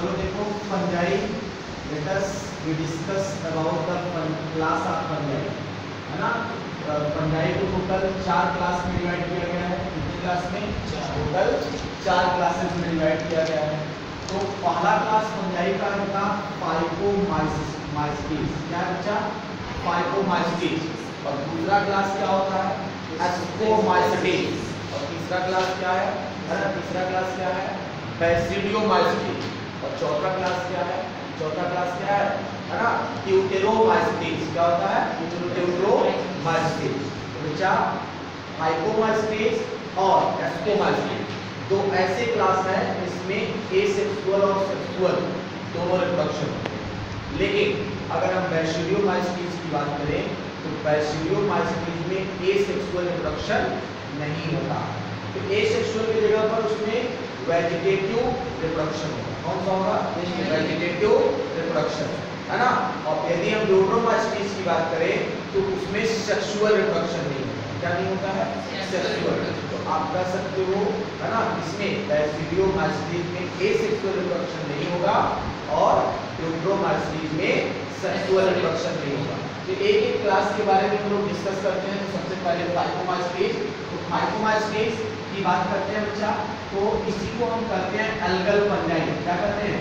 चलो देखो fungi let us we discuss about the class of fungi है ना? फंजाई को टोटल चार क्लास में डिवाइड किया गया है। कितनी क्लास में? टोटल चार क्लासेस में डिवाइड किया गया है। तो पहला क्लास फंजाई का था फाइकोमाइसिस क्या बच्चा फाइकोमाइसिस और दूसरा क्लास क्या होता है? एस्कोमाइसिस और तीसरा क्लास क्या है? है तीसरा क्लास क्या है? बैसिडियोमाइसिस और चौथा क्लास क्या है? चौथा क्लास क्या है? है ना? ट्यूटेरोमाइसिस क्या होता है? ट्यूटेरोमाइसिस तो बच्चा हाइपोमाइसिस और एस्कोमाइसिस दो ऐसे क्लास हैं इसमें एसेक्सुअल और सेक्सुअल दोनों रिप्रोडक्शन लेकिन अगर हम बैसिडियोमाइसिस की बात करें तो बैसिडियोमाइसिस में एसेक्सुअल रिप्रोडक्शन नहीं होता। तो एसेक्सुअल की जगह पर उसमें वेजिटेटिव रिप्रोडक्शन होगा कौन सा होगा? वेजिटेटिव रिप्रोडक्शन है ना? और यदि हम ड्यूट्रोमाइसिस की बात करें तो उसमें सेक्सुअल रिप्रोडक्शन नहीं होता। क्या नहीं होता है? सेक्सुअल तो आप कह सकते हो है ना? इसमें बैसिडियोमाइसिस में एसेक्सुअल रिप्रोडक्शन नहीं होगा और ड्यूट्रोमाइसिस में सेक्सुअल रिप्रोडक्शन नहीं होगा। तो एक एक क्लास के बारे में हम लोग डिस्कस करते हैं। तो सबसे पहले फाइकोमाइसिस तो फाइकोमाइसिस की बात करते हैं बच्चा तो इसी को हम कहते हैं अलगल पंजाई क्या कहते हैं?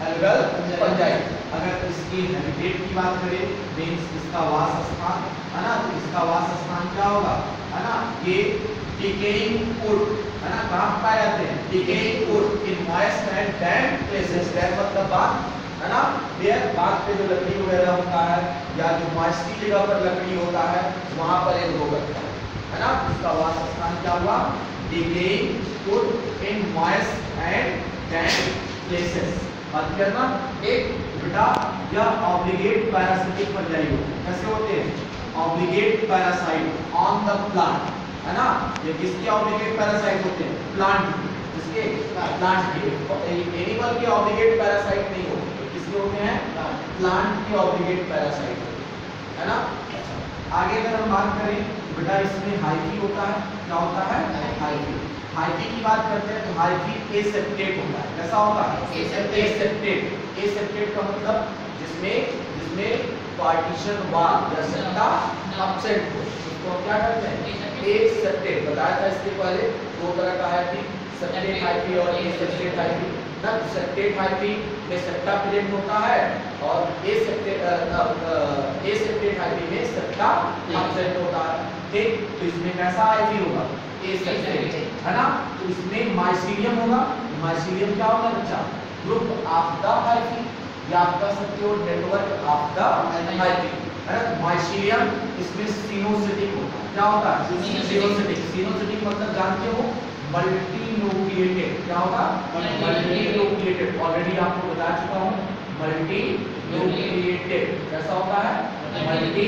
एल्गल पंजाई अगर इसकी हैबिटेट की बात करें मींस इसका वास स्थान है ना? तो इसका वास स्थान क्या होगा? है ना? ये डिकेइंग वुड है ना? कहाँ पाए जाते हैं? Decaying wood in moist and damp places damp मतलब बात है ना? वेयर बाग पे जो लकड़ी वगैरह होता है, या जो मॉइस्टी जगह पर लकड़ी होता है, वहाँ पर एक रोग करता है। है ना? इसका वास स्थान क्या हुआ? Food in moist and damp places बात करना एक बेटा, यह ऑब्लिगेट पैरासिटिक फंजाई कैसे होते हैं? Obligate parasite on the plant है ना? ये किसके ऑब्लिगेट पैरासाइट होते हैं? प्लांट किसके? प्लांट के। एनिमल के ऑब्लिगेट पैरासाइट नहीं होते। किसके होते हैं? प्लांट के ऑब्लिगेट पैरासाइट है ना? आगे अगर हम बात करें बेटा इसमें हाइफी होता है क्या होता है? हाइफी हाइफी की बात करते हैं तो हाइफी एसेप्टेट होता है। कैसा होता है? एसेप्टेट एसेप्टेट का मतलब जिसमें जिसमें पार्टीशन वाल सट्टा अपसेट हो उसको क्या कहते हैं? एसेप्टेट बताया था इसके पहले दो तरह का हाइफी सट्टेट हाइफी और एसेप्टेट हाइफी ना सट्टेट हाइफी में सट्टा प्रेजेंट होता है और एसेप्टेट एसेप्टेट हाइफी में सट्टा अपसेट होता है। ठीक तो इसमें कैसा आईवी होगा। है ना? तो इसमें माइसीलियम होगा। माइसीलियम क्या होगा बच्चा? ग्रुप ऑफ़ द हाइफी या आप कह सकते हो नेटवर्क ऑफ़ द हाइफी है ना? माइसीलियम इसमें सिनोसिटिक होता है। क्या होता है? सिनोसिटिक सिनोसिटिक मतलब जानते हो? मल्टी न्यूक्लिएटेड क्या होगा मल्टी न्यूक्लिएटेड ऑलरेडी आपको बता चुका हूँ। मल्टी न्यूक्लिएटेड कैसा होता है? मल्टी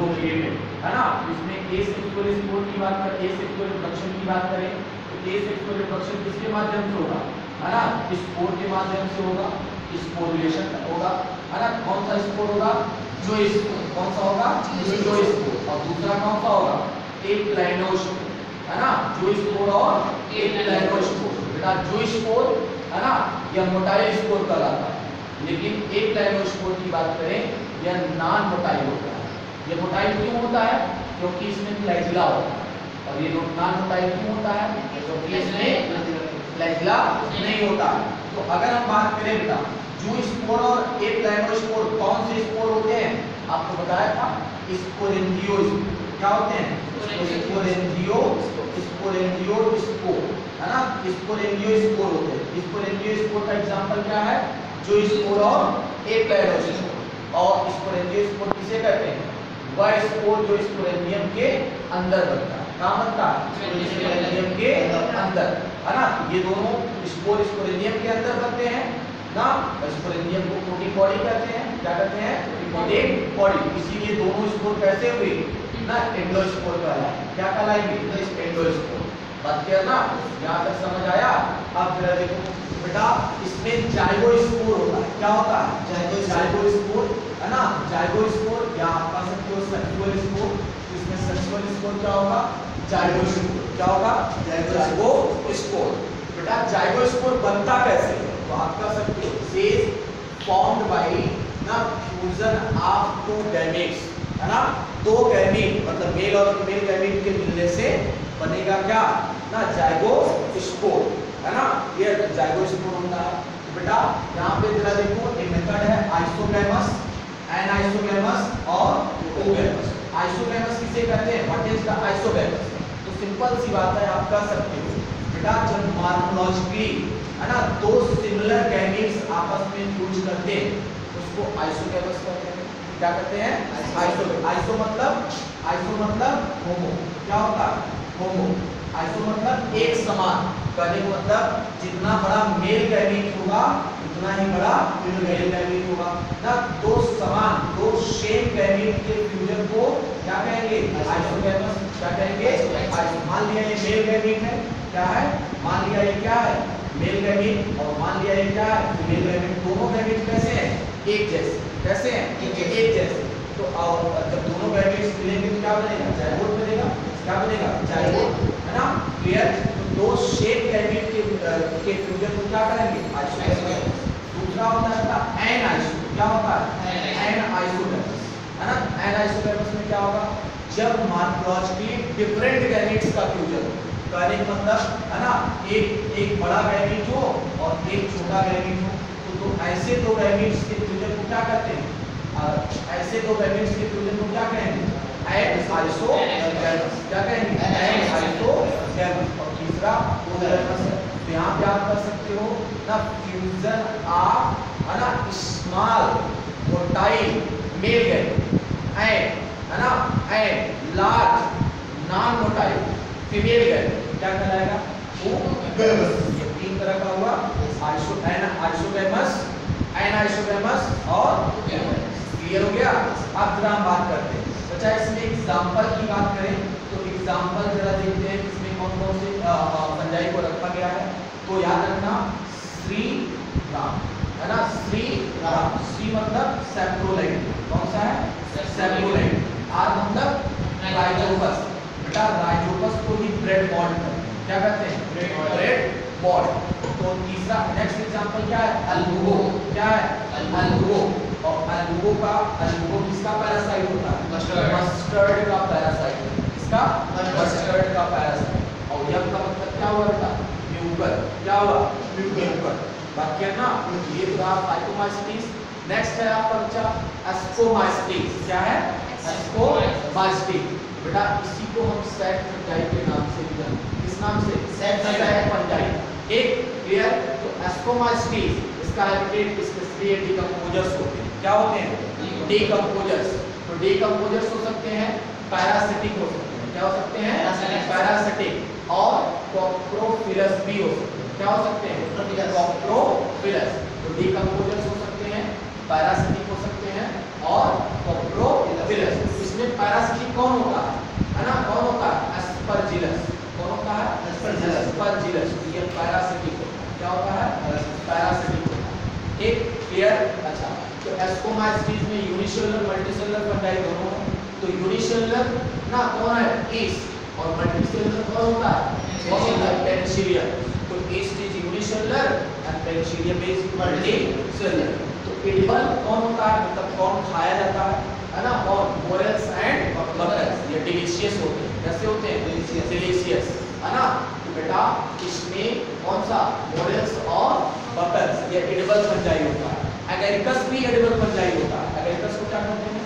न्यूक्लिएटेड है है ना? इसमें ए सेक्सुअल स्पोर की बात करें ए सेक्सुअल रिप्रोडक्शन की बात करें तो ए सेक्सुअल रिप्रोडक्शन किसके माध्यम से होगा? है ना? स्पोर के माध्यम से होगा स्पोरुलेशन होगा। है ना? कौन सा स्पोर होगा? जो स्पोर कौन सा होगा? जो स्पोर और दूसरा कौन सा होगा? एक लाइनोस्पोर है ना? जो स्पोर और एक लाइनोस्पोर बेटा, जो स्पोर है ना? यह मोटाइल स्पोर कहलाता है। लेकिन एक लाइनोस्पोर की बात करें, यह नॉन मोटाइल होता है। ये मोटाइल क्यों होता है? क्योंकि इसमें फ्लैजिला होता है। और ये नॉन मोटाइल क्यों होता है? क्योंकि इसमें फ्लैजिला नहीं होता। तो अगर हम बात करें बेटा, जो स्पोर और एक स्पोर कौन से स्पोर होते हैं? आपको बताया था, स्पोरेंजियो क्या होते हैं? स्पोरेंजियो स्पोरेंजियो स्पोर, है ना? स्पोरेंजियो स्पोर होते हैं। स्पोरेंजियो स्पोर का एग्जांपल क्या है? जो स्पोर और एक स्पोर और स्पोरेंजियो स्पोर किसे कहते हैं? वह स्पोर जो स्पोरेनियम के अंदर बनता है। कहाँ बनता है? स्पोरेनियम के अंदर। है ना? ये दोनों स्पोर स्पोरेनियम के अंदर बनते हैं। ना? स्पोरेनियम को प्रोटीन बॉडी कहते हैं। क्या कहते हैं? प्रोटीन बॉडी इसीलिए दोनों स्पोर कैसे हुए? ना एंडोस्पोर कहलाए। क्या कहलाएँगे? एंडोस्पोर बात किया ना? यहाँ तक समझ आया। अब जरा देखो। बेटा इसमें जाइगोस्पोर होता है। क्या होता है? जाइगो जाइगोस्पोर है ना? जाइगोस्पोर या आप कह सकते हो सेक्सुअल स्पोर इसमें सेक्सुअल स्पोर क्या होगा? जाइगोस्पोर क्या होगा? जाइगोस्पोर बेटा जाइगोस्पोर बनता कैसे है? तो आप कह सकते हो सेज फॉर्म्ड बाय ना फ्यूजन ऑफ़ टू गैमेट्स है ना? दो गैमेट मतलब मेल और फीमेल गैमेट के मिलने से बनेगा क्या? ना जाइगो स्पोर है ना? ये जाइगो स्पोर होता है। बेटा, यहाँ पे जरा देखो एक मेथड है आइसोगैमस एनाइसोगैमस और ओगैमस आइसोगैमस किसे कहते हैं? व्हाट इज़ द आइसोगैमस तो सिंपल सी बात है आप कह सकते हो बेटा, जब मॉर्फोलॉजिकली है ना, दो सिमिलर गैमेट्स आपस में फ्यूज करते हैं, उसको आइसोगैमस कहते हैं। क्या कहते हैं? आइसो आइसो मतलब आइसो मतलब होमो क्या होता? है होमो आइसो मतलब एक समान। कहने का मतलब जितना बड़ा मेल गैमेट होगा उतना ही बड़ा फीमेल गैमेट होगा। ना दो समान दो सेम गैमेट के फ्यूजन को क्या कहेंगे? आइसोगैमस क्या कहेंगे? आइसो मान लिया ये मेल गैमेट है क्या है? मान लिया ये क्या है? मेल गैमेट और मान लिया ये क्या है? फीमेल गैमेट दोनों गैमेट कैसे हैं? एक जैसे। कैसे हैं? एक जैसे। तो और जब दोनों गैमेट्स मिलेंगे तो क्या बनेगा? जाइगोट बनेगा। क्या बनेगा? जाइगोट ना क्लियर तो दो शेप गैमेट के के फ्यूजन को क्या करेंगे? आइसोगैमस दूसरा होता है का एन आइसो क्या होता है? एन आइसोगैमस है ना? एन आइसोगैमस में क्या होगा? जब मॉर्फोलॉजिकली डिफरेंट गैमेट्स का फ्यूजन कहने का मतलब है ना? एक एक बड़ा गैमेट हो और एक छोटा गैमेट हो। तो, तो ऐसे दो गैमेट्स के फ्यूजन को क्या कहते हैं? ऐसे दो गैमेट्स के फ्यूजन को क्या कहेंगे? एन आइसोगैमस क्या कहेंगे? एन आइसोगैमस और तीसरा ओगैमस तो यहाँ पे आप कर सकते हो, ना फ्यूजन ऑफ़ है ना small motile male gamete and है ना and large non motile female gamete क्या कहलाएगा ये तीन तरह का हुआ iso N isogamous N isogamous और क्लियर हो गया। अब जरा हम बात करते हैं। बच्चा इसमें एग्जांपल की बात करें तो एग्जांपल जरा देखते हैं इसमें कौन कौन से संजाई को रखा गया है। तो याद रखना श्री राम है ना? श्री राम श्री मतलब सेप्रोलाइट कौन सा है? सेप्रोलाइट आर मतलब राइजोपस बेटा राइजोपस को ही ब्रेड हैं। क्या कहते हैं? ब्रेड बॉन्ड तो तीसरा नेक्स्ट एग्जांपल क्या है? अल्बुगो क्या है? अल्बुगो और अल्बुगो का अल्बुगो किसका पैरासाइट होता है मस्टर्ड का पैरासाइट किसका मस्टर्ड का पैरासाइट और यम का मतलब क्या हुआ बेटा म्यूकर क्या हुआ म्यूकर बात किया ना ये तो आप फाइटोमाइस्टिस नेक्स्ट है आपका बच्चा एस्कोमाइस्टिस क्या है एस्कोमाइस्टिस बेटा इसी को हम सेट फंजाई के नाम से भी जानते हैं किस नाम से सेट फंजाई एक क्लियर तो एस्कोमाइस्टिस इसका हैबिटेट स्पेशली डिकम्पोजर्स होते हैं क्या होते हैं? डिकम्पोजर्स तो डिकम्पोजर्स हो सकते हैं पैरासिटिक हो सकते हैं। क्या हो सकते हैं. पैरासिटिक और कॉप्रोफिलस भी हो सकते हैं। क्या हो सकते हैं. कॉप्रोफिलस तो डिकम्पोजर्स हो सकते हैं पैरासिटिक हो सकते हैं और कॉप्रोफिलस इसमें पैरासिटिक कौन होता है? है ना? कौन होता है? एस्परजिलस कौन होता है? Aspergillus. एस्परजिलस ये पैरासिटिक होता है। क्या होता है? पैरासिटिक होता है। एक क्लियर तो में यूनिसेलुलर मल्टीसेलुलर फंडाई दोनों हैं तो यूनिसेलुलर ना कौन है? ईस्ट और मल्टीसेलुलर कौन होता है? कौन होता है तो yeast is unicellular and penicillium is multicellular तो एडिबल कौन होता है? मतलब कौन खाया जाता है? है ना? और मोरल्स एंड बकल्स ये डिलीशियस होते हैं। कैसे होते हैं? Delicious. डिलीशियस है ना? तो बेटा इसमें कौन सा? मोरल्स और बकल्स ये एडिबल फंजाई होता है एगेरिकस भी एडिबल फंजाई होता है एगेरिकस को क्या कहते हैं?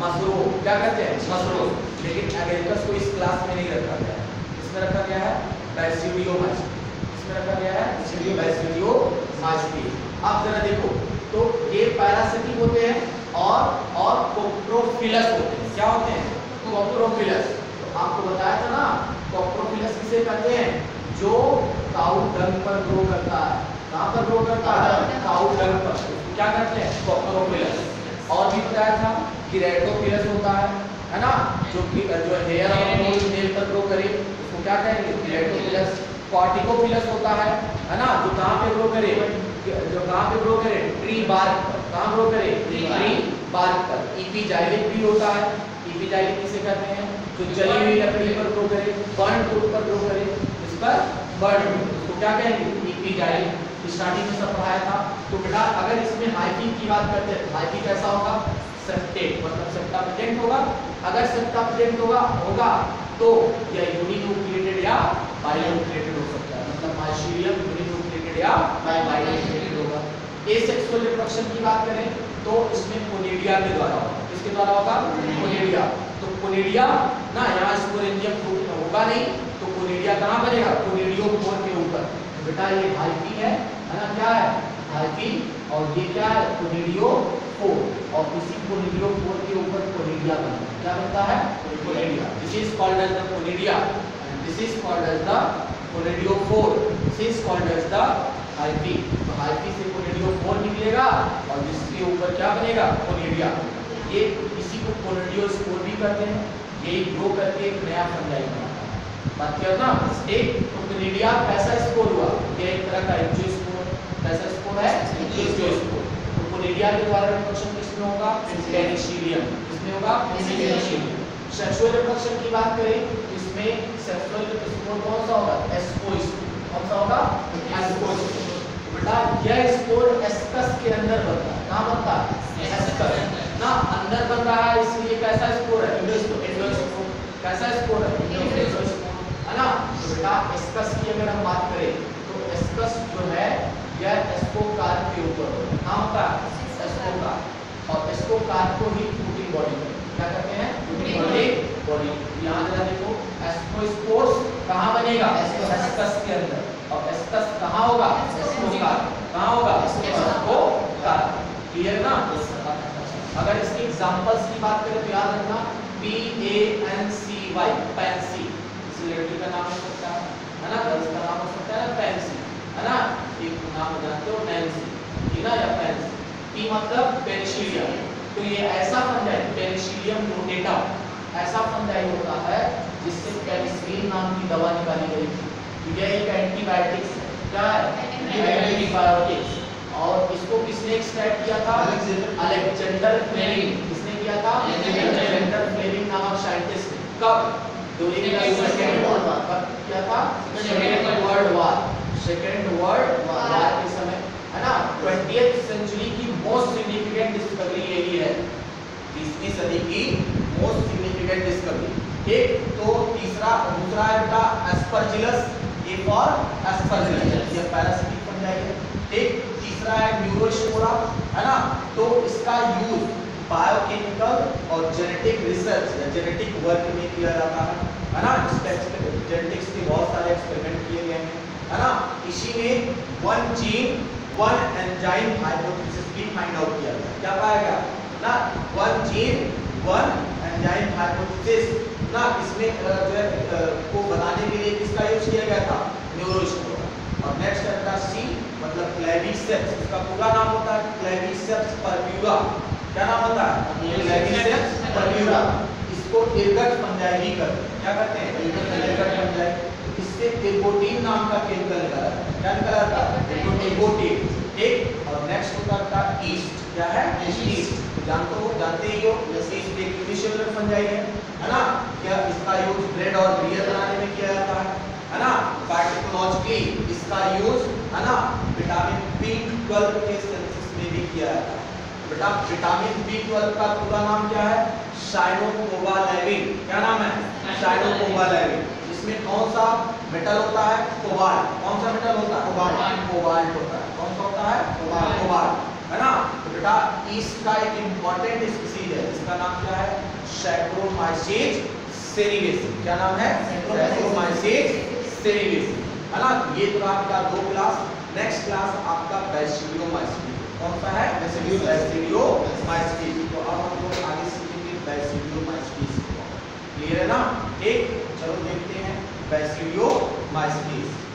मशरूम क्या कहते हैं? मशरूम लेकिन एगेरिकस को इस क्लास में नहीं रखा गया, इसमें रखा गया है बैसिडियोमाइसिस इसमें रखा गया है बैसिडियोमाइसिस अब जरा देखो तो ये पैरासिटिक होते हैं और और कोप्रोफिलस होते हैं। क्या होते हैं? कोप्रोफिलस तो आपको बताया था ना कोप्रोफिलस किसे कहते हैं? जो काउ डंग पर ग्रो करता है। कहाँ पर ग्रो करता है? काउ डंग पर। क्या कहते हैं? कोप्रोफिलस और भी बताया था? कि रेडोफिलस होता है है ना? जो कि जो हेयर और नेल पर ग्रो करे उसको क्या कहेंगे? रेडोफिलस कॉर्टिकोफिलस होता है है ना? जो कहाँ पे ग्रो करे? जो कहाँ पे ग्रो करे? ट्री बार्क पर. कहाँ ग्रो करे? ट्री बार्क पर. इपीजाइलिक भी होता है. इपीजाइलिक किसे कहते हैं? जो जली हुई लकड़ी पर ग्रो करे. बर्न वुड पर ग्रो करे. इस पर बर्न उसको क्या कहेंगे? इपिडाइल स्टार्टिंग में सब पढ़ाया था। तो बेटा अगर इसमें हाइफी की बात करते हैं हाइफी कैसा होगा? सेप्टेट मतलब सेप्टापिटेंट होगा। अगर सेप्टापिटेंट होगा होगा तो यह यूनिन्यूक्लिएटेड या बाइन्यूक्लिएटेड हो सकता है। मतलब माइशीरियम यूनिन्यूक्लिएटेड या बाइन्यूक्लिएटेड होगा। एसेक्सुअल रिप्रोडक्शन की बात करें तो इसमें कोनेडिया के द्वारा होगा। किसके द्वारा होगा? कोनेडिया तो कोनेडिया ना, यहाँ स्पोरेंजियम होगा नहीं। तो कोनेडिया कहाँ बनेगा? कोनेडियो कोर के ऊपर। बेटा, ये हाइफी है। है ना क्या है? हाइफी और ये क्या है? कोनिडियो फोर और इसी कोनिडियो फोर के ऊपर कोनिडिया बनता है क्या बनता है? Conidia this is called as the conidia and this is called as the conidiophore this is called as the hyphae तो हाइफी से कोनिडियो फोर निकलेगा, और जिसके ऊपर क्या बनेगा? कोनिडिया ये इसी को कोनिडियो स्पोर भी करते हैं। ये ग्रो करके एक नया फंजाई बनाता है बात क्या ना? एक टोकनीडिया कैसा स्कोर हुआ? ये एक तरह का एंजियो स्कोर कैसा स्कोर है स्कोर टोकनीडिया के द्वारा रिप्रोडक्शन किसमें होगा? पेनिसिलियम किसमें होगा? पेनिसिलियम सेक्सुअल रिप्रोडक्शन की बात करें इसमें सेक्सुअल स्कोर कौन सा होगा? स्कोर कौन सा होगा? स्कोर बेटा यह स्कोर एस्कस के अंदर बनता है। कहाँ बनता है? एस्कस ना अंदर बन रहा है इसलिए कैसा स्कोर है? कैसा स्कोर है? है ना? तो बेटा एस्कस की अगर हम बात करें तो है यह एस्कोकार के ऊपर कहाँ होता है एस्कोकार और एस्कोकार को ही फूटिंग बॉडी क्या कहते हैं फूटिंग बॉडी बॉडी यहाँ जरा देखो एस्कोस्पोर्स कहाँ बनेगा एस्कस के अंदर और एस्कस कहाँ होगा एस्कोकार कहाँ होगा एस्कोकार क्लियर ना अगर इसके एग्जांपल्स की बात करें तो याद रखना P A N C Y Pansy लड़की का नाम हो सकता है है ना गर्ल्स का नाम हो सकता है पेंसी है ना नाम जानते हो? नैन्सी ठीक ना या पेंसी पी मतलब पेनिसिलियम तो ये ऐसा फंजाई पेनिसिलियम नोटेटा ऐसा फंजाई होता है जिससे पेनिसिलिन नाम की दवा निकाली गई थी। यह एक एंटीबायोटिक्स क्या है? एंटीबायोटिक्स और इसको किसने एक्सट्रैक्ट किया था? अलेक्जेंडर फ्लेमिंग किसने किया था? अलेक्जेंडर फ्लेमिंग नामक साइंटिस्ट कब? During the second world war क्या था? Second world war second world war के समय, है ना? 20th सेंचुरी की मोस्ट सिग्निफिकेंट डिस्कवरी यही है 20वीं सदी की मोस्ट सिग्निफिकेंट डिस्कवरी एक तो तीसरा दूसरा है एस्परजिलस एस्परजिलस ये पैरासिटिक है। एक तीसरा है न्यूरोस्पोरा है ना? तो इसका यूज़ बायोकेमिकल और जेनेटिक रिसर्च या जेनेटिक वर्क में किया जाता है है ना? जेनेटिक्स के बहुत सारे एक्सपेरिमेंट किए गए हैं। है ना? इसी में one gene one enzyme hypothesis भी फाइंड आउट किया गया। क्या पाया गया? ना one gene one enzyme hypothesis ना, इसमें जो है को बताने के लिए किसका यूज़ किया गया था? न्यूरोस्कोर और नेक्स्ट है सी मतलब क्लेविसेप्स इसका पूरा नाम होता है क्लेविसेप्स परब्यूरा क्या नाम होता है? इसको निर्गत पंजाबी करते हैं। क्या करते हैं? निर्गत पंजाबी इससे एगोटीन नाम का केमिकल निकला क्या निकला था? एगोटीन ठीक? और नेक्स्ट होता था ईस्ट क्या है? ईस्ट जानते हो? जानते ही हो? जैसे ईस्ट एक यूनिसेलुलर फंजाई है है ना? क्या इसका यूज़ ब्रेड और बियर बनाने में किया जाता है? है ना? पार्टिकुलॉजिकली इसका यूज़ है ना? विटामिन B12 के सिंथेसिस में भी किया जाता है। बेटा विटामिन बी ट्वेल्व का पूरा नाम क्या है? साइनोकोबालेविन क्या नाम है? साइनोकोबालेविन इसमें कौन सा मेटल होता है कोबाल्ट कौन सा मेटल होता है? कोबाल्ट कोबाल्ट होता है. कौन सा होता है? कोबाल्ट कोबाल्ट है ना? तो बेटा इसका एक इंपॉर्टेंट स्पीसीज है. इसका नाम क्या है? सैक्रोमाइसीज सेरिवेसी क्या नाम है? सैक्रोमाइसीज सेरिवेसी है ना? ये तो आपका दो क्लास नेक्स्ट क्लास आपका बैसिडियोमाइसीज कौन सा है? बैसिडियो माइस्टीस तो अब हम लोग आगे सीखेंगे बैसिडियो माइस्टीस क्लियर है ना? एक चलो देखते Vai escrever mais vezes.